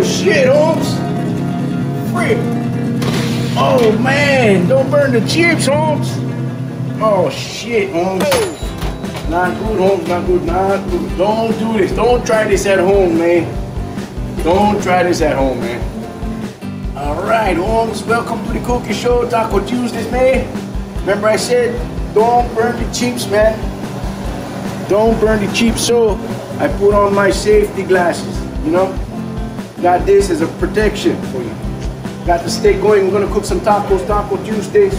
Oh shit, Holmes. Frick. Oh man, don't burn the chips, Holmes. Oh shit, Holmes. Not good, Holmes, not good, not good. Don't do this. Don't try this at home, man. Don't try this at home, man. All right, Holmes, welcome to the Cookie Show, Taco Tuesdays, man. Remember I said, don't burn the chips, man. Don't burn the chips, so I put on my safety glasses, you know? Got this as a protection for you. Got the steak going. We're gonna cook some tacos, Taco Tuesdays.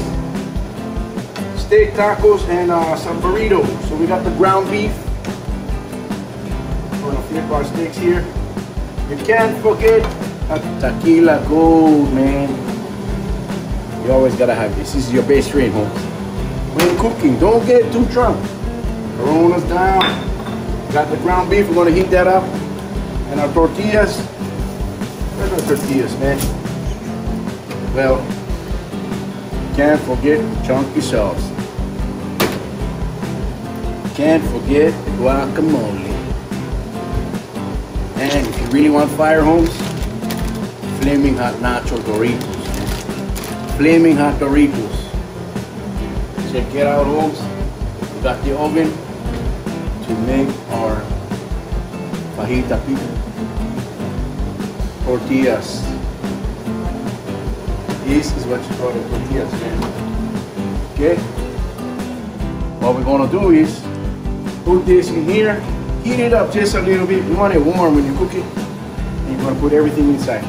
Steak tacos and uh, some burritos. So we got the ground beef. We're gonna flip our steaks here. You can't forget a tequila gold, man. You always gotta have this. This is your base drink, home. When cooking, don't get too drunk. Corona's down. Got the ground beef. We're gonna heat that up. And our tortillas. Our tortillas, man? Well, can't forget chunky sauce. Can't forget guacamole. And if you really want fire homes, flaming hot nacho Doritos. Flaming hot Doritos. Check it out, homes. We got the oven to make our fajita pizza. Tortillas. This is what you call the tortillas, man. Okay? What we're gonna do is put this in here, heat it up just a little bit. You want it warm when you cook it. And you're gonna put everything inside.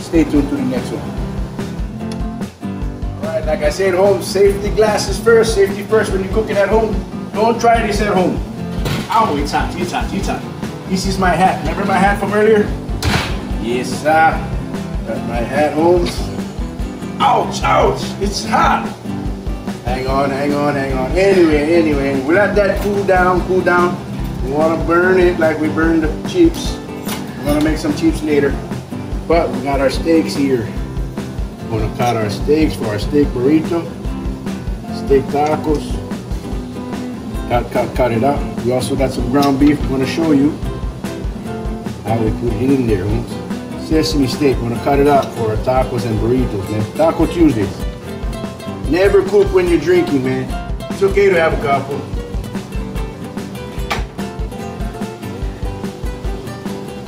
Stay tuned to the next one. Alright, like I said, home, safety glasses first, safety first when you're cooking at home. Don't try this at home. Ow, it's hot, it's hot, it's hot. This is my hat. Remember my hat from earlier? Yes, sir. Got my hat, Holmes. Ouch, ouch, it's hot. Hang on, hang on, hang on. Anyway, anyway, we let that cool down, cool down. We want to burn it like we burned the chips. We're gonna make some chips later. But we got our steaks here. We're gonna cut our steaks for our steak burrito, steak tacos. Cut, cut, cut it up. We also got some ground beef. We're gonna show you how we put it in there. Sesame steak. We're gonna cut it up for tacos and burritos, man. Taco Tuesdays. Never cook when you're drinking, man. It's okay to have a couple.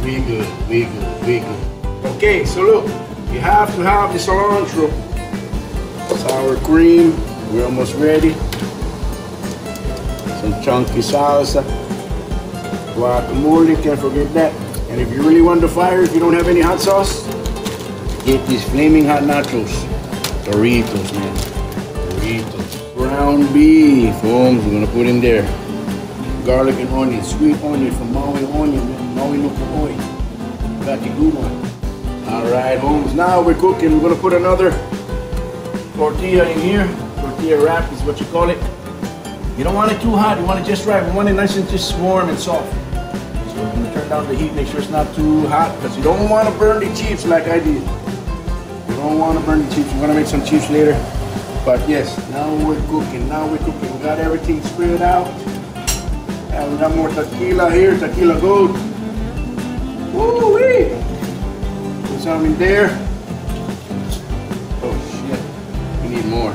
We good, we good, we good. Okay, so look, you have to have the cilantro. Sour cream, we're almost ready. Some chunky salsa. Guacamole, can't forget that. And if you really want the fire, if you don't have any hot sauce, get these flaming hot nachos. Doritos, man. Doritos. Ground beef, homes, we're gonna put in there. Garlic and onion, sweet onion from Maui Onion. Maui no Oi. Got the good one. All right, homes, now we're cooking. We're gonna put another tortilla in here. Tortilla wrap is what you call it. You don't want it too hot, you want it just right. We want it nice and just warm and soft. So turn down the heat, make sure it's not too hot, because you don't want to burn the chips like I did. You don't want to burn the chips. We're gonna make some chips later. But yes, now we're cooking. Now we're cooking. We got everything spread out. And we got more tequila here, tequila gold. Woo wee! Put some in there. Oh shit, we need more.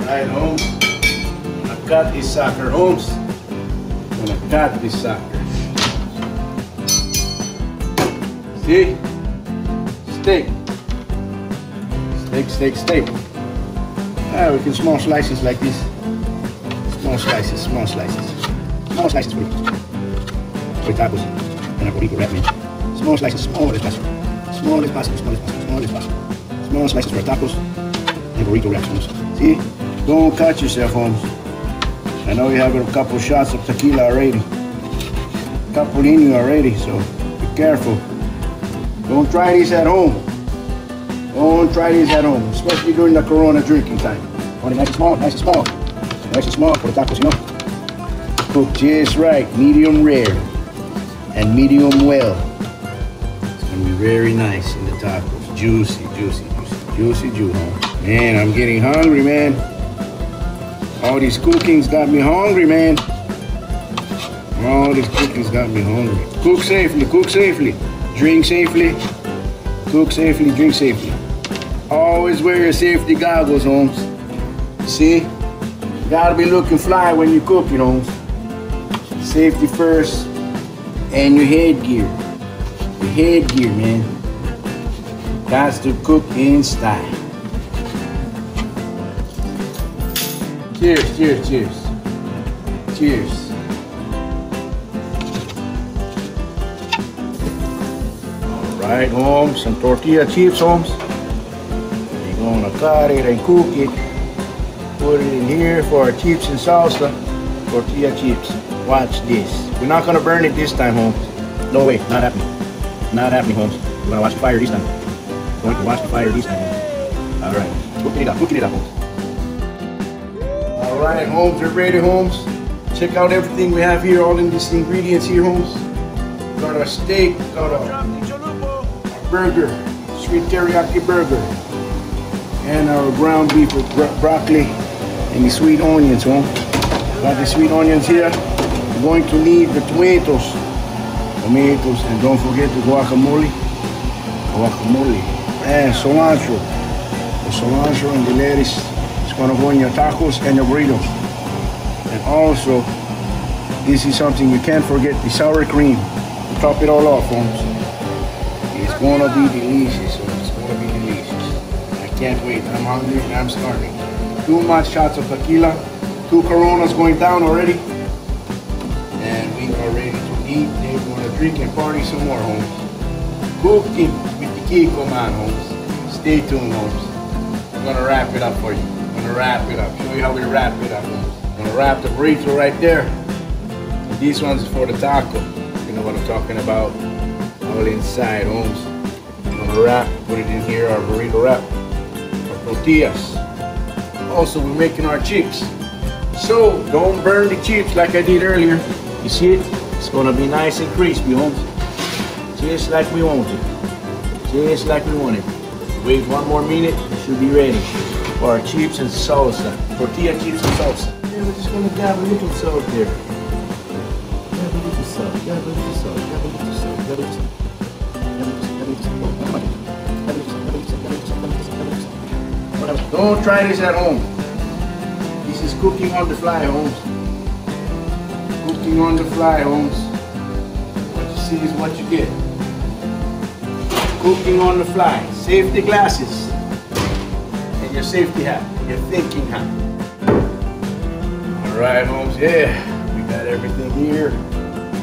Alright, Holmes. I'm gonna cut this sucker, Holmes. I'm gonna cut this sucker. See? Steak. Steak, steak, steak. Ah, we can small slices like this. Small slices, small slices. Small slices for for tacos and a burrito wrap meat. Small slices, small as possible. Small as possible, small as possible, small as possible. Small slices for tacos and burrito wraps. See? Don't cut yourself, Holmes. I know you have a couple shots of tequila already. Couple in you already, so be careful. Don't try these at home. Don't try these at home, especially during the Corona drinking time. Want it nice and small, nice and small. Nice and small for the tacos, you know? Cook just right, medium rare and medium well. It's gonna be very nice in the tacos. Juicy, juicy, juicy, juicy, juicy. Man, I'm getting hungry, man. All these cookings got me hungry, man. All these cooking's got me hungry. Cook safely, cook safely. Drink safely. Cook safely, drink safely. Always wear your safety goggles, Holmes. See? You gotta be looking fly when you cook, you know. Safety first. And your headgear. Your headgear, man. Got to cook in style. Cheers, cheers, cheers. Cheers. Right, Holmes, some tortilla chips, Holmes. You're gonna cut it and cook it. Put it in here for our chips and salsa. Tortilla chips. Watch this. We're not gonna burn it this time, Holmes. No way, not happening. Not happening, Holmes. We're gonna watch the fire this time. Going to watch the fire this time. Holmes. All right, cooking it up, cooking it up, Holmes. All right, Holmes, we're ready, Holmes. Check out everything we have here, all in these ingredients here, Holmes. Got our steak, got our, burger, sweet teriyaki burger, and our ground beef with bro broccoli and the sweet onions, Holmes. Got the sweet onions here. We're going to need the tomatoes, tomatoes, and don't forget the guacamole, guacamole, and cilantro. The cilantro and the lettuce gonna go in your tacos and your burritos. And also, this is something you can't forget, the sour cream. Top it all off, folks. It's gonna be delicious. It's gonna be delicious. I can't wait. I'm hungry and I'm starving. Two much shots of tequila. Two Coronas going down already. And we are ready to eat. They're gonna drink and party some more, homes. Cooking with the Kiko man, homes. Stay tuned, homes. I'm gonna wrap it up for you. Gonna wrap it up. Show you how we wrap it up. I'm gonna wrap the burrito right there. These one's for the taco. You know what I'm talking about. All inside, homes. I'm gonna wrap, put it in here, our burrito wrap. Our tortillas. Also, we're making our chips. So, don't burn the chips like I did earlier. You see it? It's gonna be nice and crispy, homes. Just like we want it. Just like we want it. Wait one more minute, it should be ready for our chips and salsa. Tortilla chips and salsa. Yeah, we're just gonna dab a little salt there. Dab a little salt, dab a little salt, dab a little salt, dab a little salt. Don't try this at home. This is cooking on the fly, Holmes. Cooking on the fly, Holmes. What you see is what you get. Cooking on the fly. Safety glasses. And your safety hat. Your thinking hat. All right, Holmes. Yeah, we got everything here.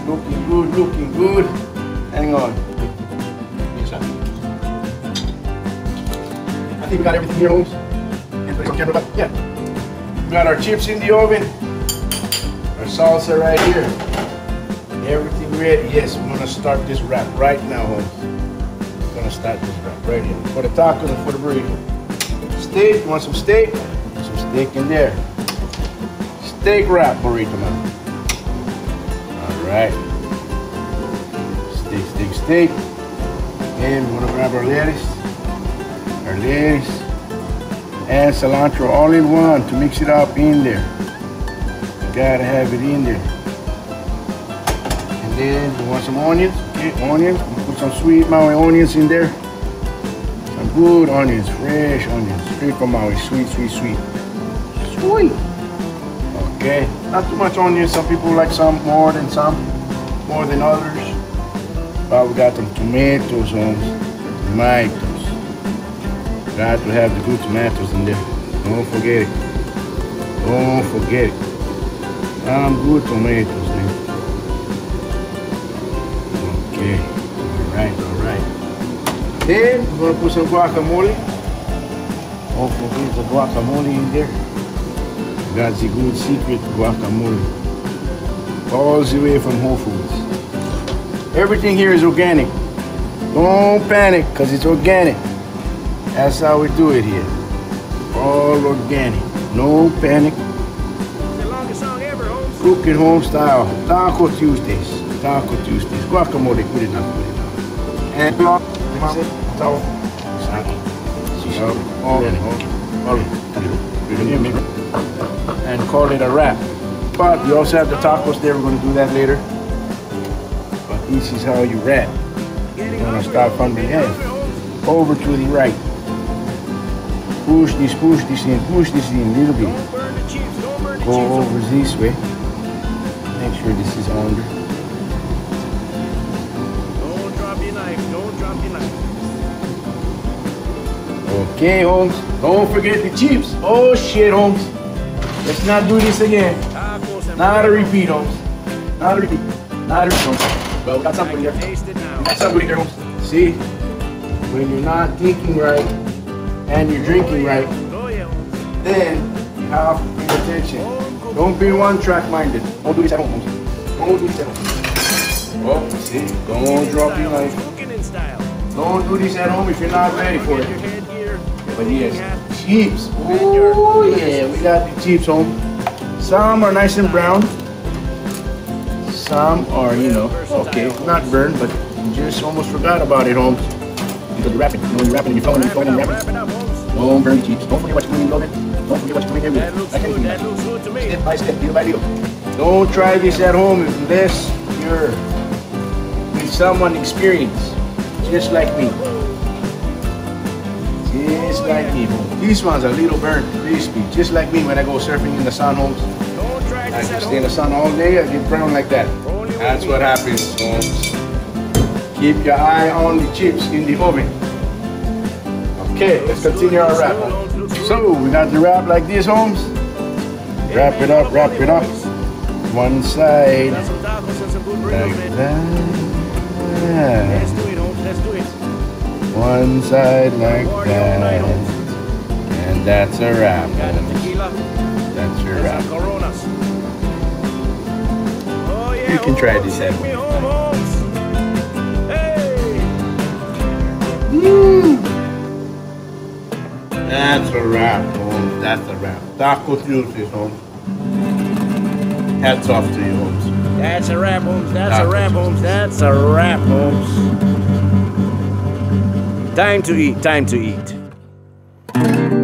Looking good, looking good. Hang on. I think we got everything here, Holmes. Yeah. We got our chips in the oven. Our salsa right here. Everything ready. Yes, we're gonna start this wrap right now, Holmes. We're gonna start this wrap right here. For the tacos and for the burrito. Steak, you want some steak? Some steak in there. Steak wrap burrito, man. All right. Steak, steak, steak. And we're gonna grab our lettuce. Our lettuce and cilantro all in one to mix it up in there. You gotta have it in there. And then you want some onions? Okay, onions. Put some sweet Maui onions in there. Good onions, fresh onions, straight from Maui. Sweet, sweet, sweet. Sweet. Okay, not too much onions. Some people like some more than some, more than others. But we got some tomatoes, homes. Tomatoes. Got to have the good tomatoes in there. Don't forget it. Don't forget it. Some good tomatoes, man. Okay. Then we're gonna put some guacamole. Don't forget the guacamole in there. That's the good secret guacamole. All the way from Whole Foods. Everything here is organic. Don't panic, because it's organic. That's how we do it here. All organic. No panic. The longest song ever, Holmes. Cooking home style. Taco Tuesdays. Taco Tuesdays. Guacamole, good enough, good enough. And uh, block. So, oh, oh. and call it a wrap. but We also have the tacos there. We're going to do that later. But this is how you wrap. You want to start from the end. Over to the right. Push this, push this in, push this in a little bit. Go over this way. Make sure this is under. Don't drop your knife. Don't drop your knife. Okay, Holmes. Don't forget the chips. Oh shit, Holmes. Let's not do this again. Not a repeat, Holmes. Not a repeat. Not a repeat, Holmes. Well, we got something can there. taste it now. Got something there, Holmes. See? When you're not thinking right and you're drinking right, then you have to pay attention. Don't be one track minded. Don't do this at home, Holmes. Don't do this at home. Oh, see? Don't drop your knife. Don't do this at home if you're not ready for it. But yes. Jeeps. Oh yeah, we got the Jeeps home. Some are nice and brown. Some are, you know, okay, not burned, but just almost forgot about it, Holmes. Because you're rapping. You know, you're rapping and you're phone and you're phone and Don't burn the Jeeps. Don't forget what you're doing, Logan. Don't forget what you're doing here. That looks Like good. That looks good to me. Step by step, little by little. Don't try this at home unless you're with someone experienced, just like me. Just like me. These ones are a little burnt, crispy, just like me when I go surfing in the sun homes. I can stay in the sun all day, I get brown like that. That's what happens, homes. Keep your eye on the chips in the oven. Okay, let's continue our wrap. So, we got the wrap like this, Holmes. Wrap it up, wrap it up. One side, like that. Let's do it, Holmes. Let's do it. One side like Party that. Holmes. And that's a wrap. Got the tequila. That's your wrap. Coronas. Oh yeah. You can try oh, this at take home. home, Holmes. That's a wrap, Holmes. That's a wrap. Taco Tuesdays, Holmes. Hats off to you, Holmes. That's a wrap, Holmes. That's a wrap, Holmes. That's a wrap, Holmes. Time to eat. Time to eat.